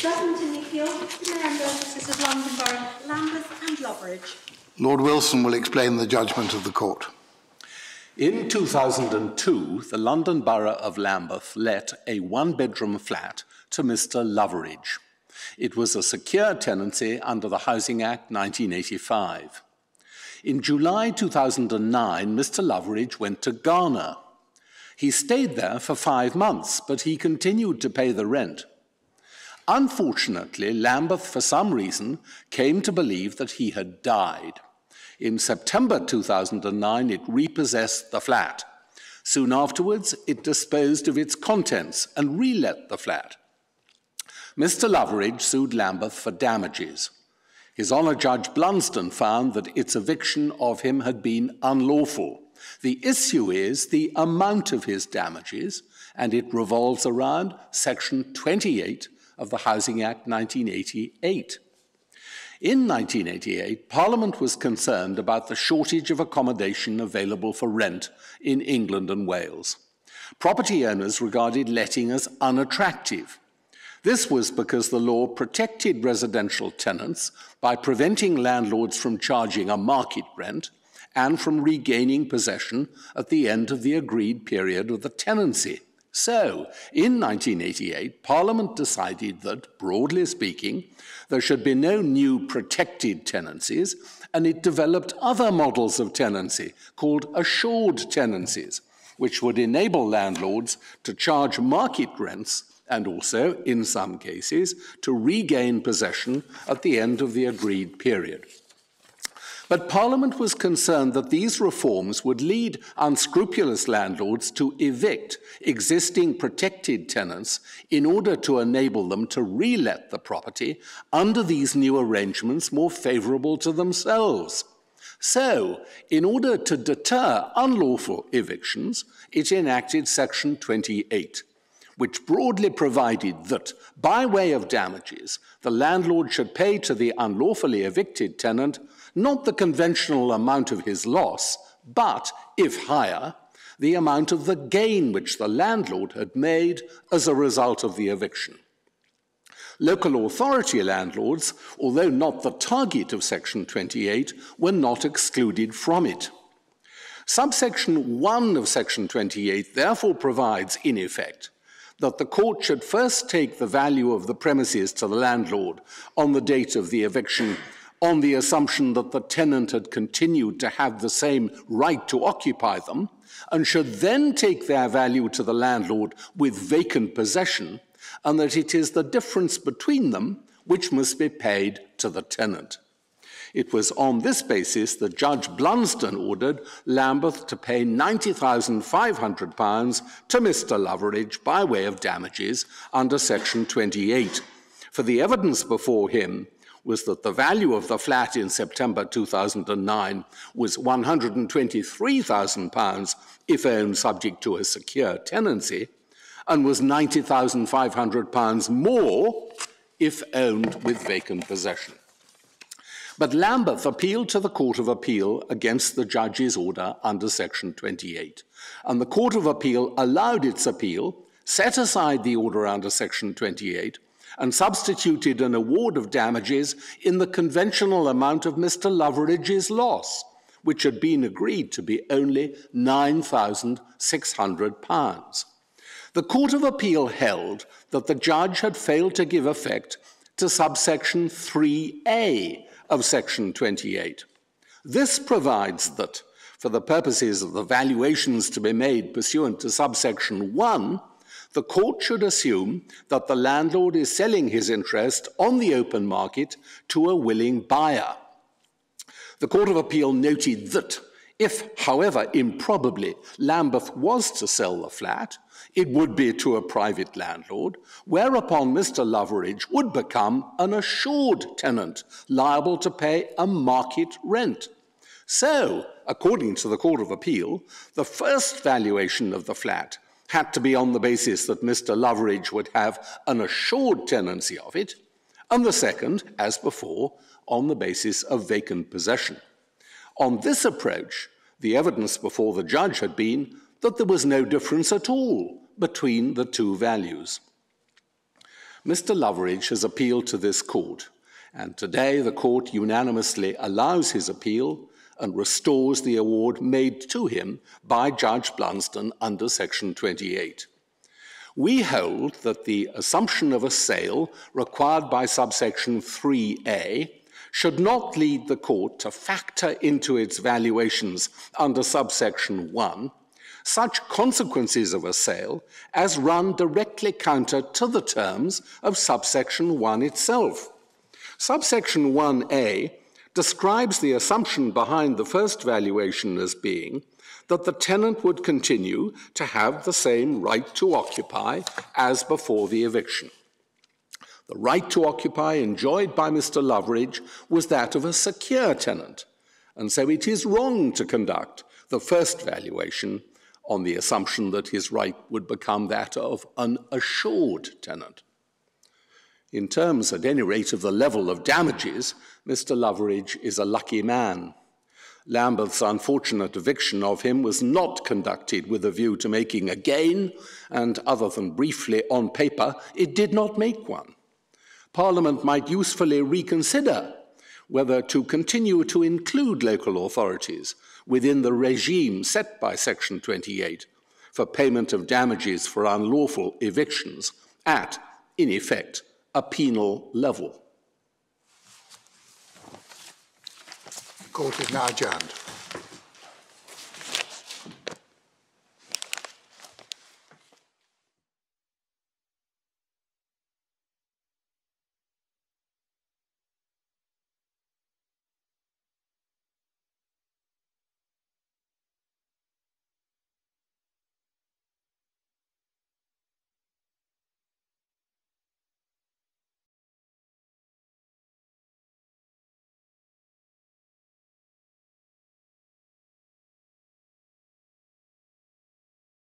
Judgment in the appeal to the Mayor and Burgesses of London Borough, Lambeth and Loveridge. Lord Wilson will explain the judgment of the court. In 2002, the London Borough of Lambeth let a one bedroom flat to Mr. Loveridge. It was a secure tenancy under the Housing Act 1985. In July 2009, Mr. Loveridge went to Ghana. He stayed there for five months, but he continued to pay the rent. Unfortunately, Lambeth, for some reason, came to believe that he had died. In September 2009, it repossessed the flat. Soon afterwards, it disposed of its contents and relet the flat. Mr. Loveridge sued Lambeth for damages. His Honour Judge Blunsdon found that its eviction of him had been unlawful. The issue is the amount of his damages, and it revolves around Section 28 of the Housing Act 1988. In 1988, Parliament was concerned about the shortage of accommodation available for rent in England and Wales. Property owners regarded letting as unattractive. This was because the law protected residential tenants by preventing landlords from charging a market rent and from regaining possession at the end of the agreed period of the tenancy. So, in 1988, Parliament decided that, broadly speaking, there should be no new protected tenancies, and it developed other models of tenancy called assured tenancies, which would enable landlords to charge market rents and also, in some cases, to regain possession at the end of the agreed period. But Parliament was concerned that these reforms would lead unscrupulous landlords to evict existing protected tenants in order to enable them to relet the property under these new arrangements more favourable to themselves. So, in order to deter unlawful evictions, it enacted Section 28 which broadly provided that, by way of damages, the landlord should pay to the unlawfully evicted tenant not the conventional amount of his loss, but, if higher, the amount of the gain which the landlord had made as a result of the eviction. Local authority landlords, although not the target of Section 28, were not excluded from it. Subsection 1 of Section 28 therefore provides, in effect, that the court should first take the value of the premises to the landlord on the date of the eviction on the assumption that the tenant had continued to have the same right to occupy them, and should then take their value to the landlord with vacant possession, and that it is the difference between them which must be paid to the tenant. It was on this basis that Judge Blunsdon ordered Lambeth to pay £90,500 to Mr. Loveridge by way of damages under Section 28. For the evidence before him was that the value of the flat in September 2009 was £123,000 if owned subject to a secure tenancy, and was £90,500 more if owned with vacant possession. But Lambeth appealed to the Court of Appeal against the judge's order under Section 28, and the Court of Appeal allowed its appeal, set aside the order under Section 28, and substituted an award of damages in the conventional amount of Mr. Loveridge's loss, which had been agreed to be only £9,600. The Court of Appeal held that the judge had failed to give effect to subsection 3A of Section 28. This provides that, for the purposes of the valuations to be made pursuant to subsection 1, the court should assume that the landlord is selling his interest on the open market to a willing buyer. The Court of Appeal noted that if, however improbably, Lambeth was to sell the flat, it would be to a private landlord, whereupon Mr. Loveridge would become an assured tenant, liable to pay a market rent. So, according to the Court of Appeal, the first valuation of the flat had to be on the basis that Mr. Loveridge would have an assured tenancy of it, and the second, as before, on the basis of vacant possession. On this approach, the evidence before the judge had been that there was no difference at all between the two values. Mr. Loveridge has appealed to this court, and today the court unanimously allows his appeal and restores the award made to him by Judge Blunsdon under Section 28. We hold that the assumption of a sale required by subsection 3a should not lead the court to factor into its valuations under subsection 1 such consequences of a sale as run directly counter to the terms of subsection 1 itself. Subsection 1a describes the assumption behind the first valuation as being that the tenant would continue to have the same right to occupy as before the eviction. The right to occupy enjoyed by Mr. Loveridge was that of a secure tenant, and so it is wrong to conduct the first valuation on the assumption that his right would become that of an assured tenant. In terms, at any rate, of the level of damages, Mr. Loveridge is a lucky man. Lambeth's unfortunate eviction of him was not conducted with a view to making a gain, and other than briefly on paper, it did not make one. Parliament might usefully reconsider whether to continue to include local authorities within the regime set by Section 28 for payment of damages for unlawful evictions at, in effect, a penal level. The court is now adjourned.